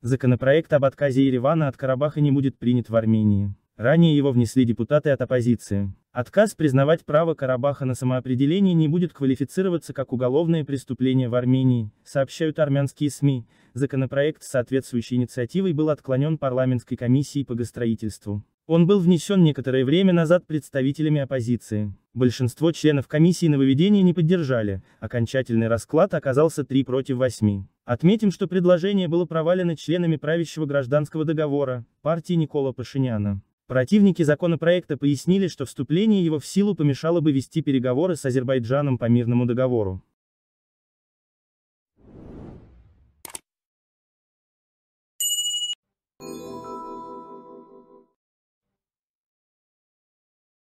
Законопроект об отказе Еревана от Карабаха не будет принят в Армении. Ранее его внесли депутаты от оппозиции. Отказ признавать право Карабаха на самоопределение не будет квалифицироваться как уголовное преступление в Армении, сообщают армянские СМИ. Законопроект с соответствующей инициативой был отклонен парламентской комиссией по гостроительству. Он был внесен некоторое время назад представителями оппозиции. Большинство членов комиссии нововведения не поддержали, окончательный расклад оказался 3 против 8. Отметим, что предложение было провалено членами правящего гражданского договора, партии Никола Пашиняна. Противники законопроекта пояснили, что вступление его в силу помешало бы вести переговоры с Азербайджаном по мирному договору. you